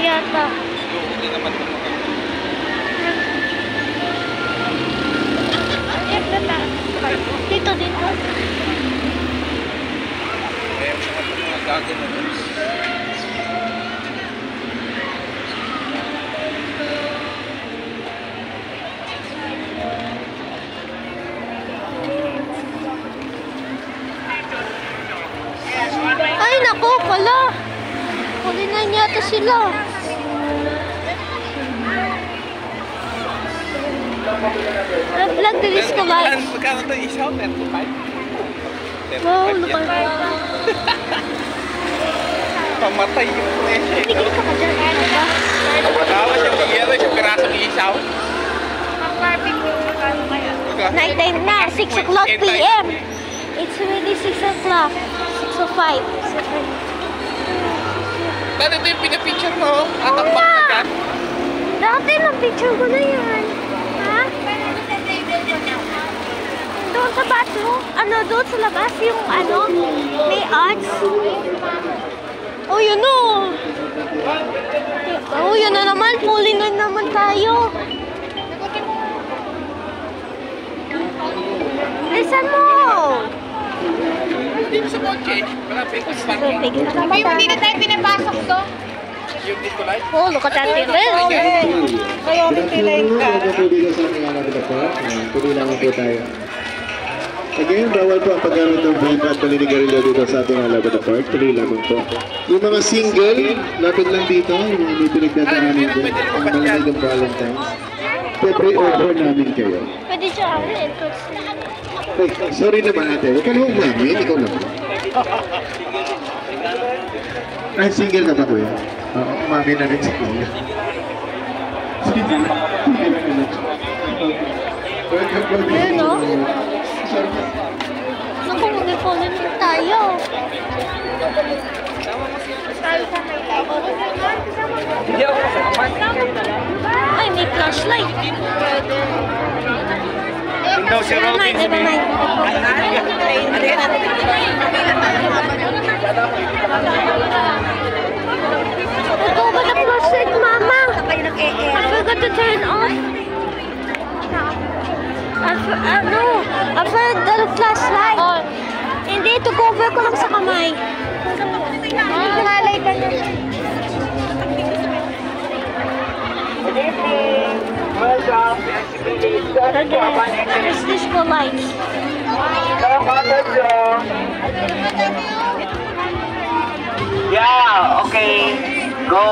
yata. Hindi naman ito. Dito, dito. Kaya sa mga gagawin. Ay, nako pala. Huli na yata sila. Vlog the disco lights. Magkano ito isaw? 35? Wow, 35 lupa. yan. Pamatay yung presyo. Tigil ka pa dyan. Ano ba? Tawa siya bigyan siya pirasong isaw. Night time na. 6 o'clock p.m. It's really 6 o'clock. 6.05. Dati ito yung pinapicture mo. Atakbak na dyan. Dati lang picture ko na yan. Ha? Doon sa bathroom? Ano, doon sa labas yung ano, may arts. Oh, yun o. Oh, yun na naman. Puli na naman tayo. Listen mo. Dito sa kotse. Malapit sa parking. Hindi na tayo pinapasok to. Yung disco light. Oh, look at that table. Kayo ang pilay ka. Dito sa po. Ayan, Tuloy lang po tayo. Again, bawal po ang paggamit ng vape at paninigarilyo dito sa ating alam ito park. Tuloy lamang po. Yung mga single, lapit lang dito. Yung mga may pinagdadaanan din. Ang malalagang Valentine's. Pobre over namin kayo. Pwede siya ano, entrance. Ay, sorry naman ate. Huwag ka naman umamin. Ikaw lang. Ay, single ka ba kuya? Oo, umamin na rin si kuya. Sige. Welcome po dito. Ayun, no? Naku, mag-follow na tayo. Ay, may flashlight. Daw si mind, never mind. Ito ba na flashlight, mama? I forgot to turn on. I for- ano? I forgot the flashlight. Hindi, ito cover ko lang sa kamay. Again, there's disco lights. Yeah, okay. Go.